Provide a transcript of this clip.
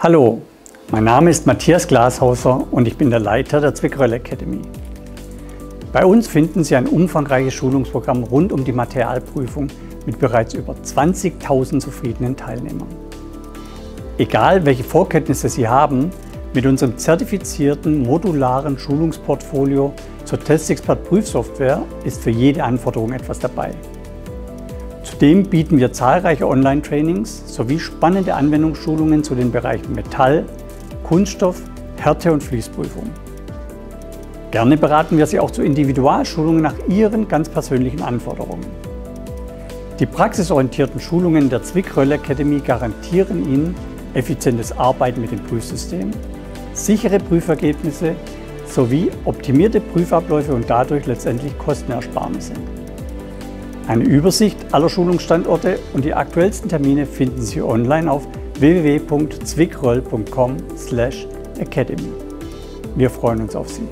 Hallo, mein Name ist Matthias Glashauser und ich bin der Leiter der Zwickröll Academy. Bei uns finden Sie ein umfangreiches Schulungsprogramm rund um die Materialprüfung mit bereits über 20.000 zufriedenen Teilnehmern. Egal welche Vorkenntnisse Sie haben, mit unserem zertifizierten modularen Schulungsportfolio zur Testexpert Prüfsoftware ist für jede Anforderung etwas dabei. Zudem bieten wir zahlreiche Online-Trainings sowie spannende Anwendungsschulungen zu den Bereichen Metall, Kunststoff, Härte und Fließprüfung. Gerne beraten wir Sie auch zu Individualschulungen nach Ihren ganz persönlichen Anforderungen. Die praxisorientierten Schulungen der Zwickröll Academy garantieren Ihnen effizientes Arbeiten mit dem Prüfsystem, sichere Prüfergebnisse sowie optimierte Prüfabläufe und dadurch letztendlich Kostenersparnisse. Eine Übersicht aller Schulungsstandorte und die aktuellsten Termine finden Sie online auf www.zwickroll.com/academy. Wir freuen uns auf Sie.